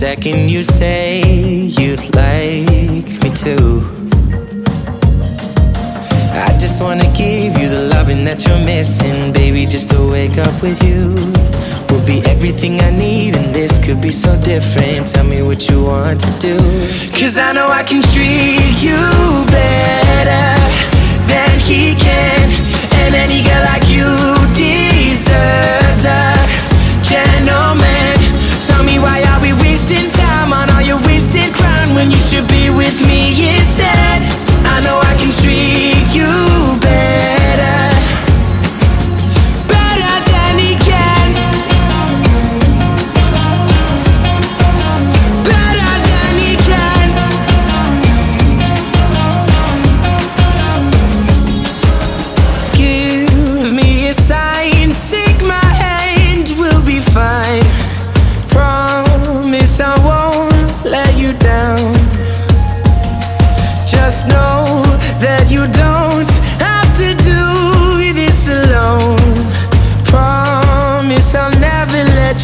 Second you say you'd like me to. I just wanna give you the loving that you're missing, baby. Just to wake up with you will be everything I need, and this could be so different. Tell me what you want to do. Cause I know I can treat you better than he can, and any girl like you deserves a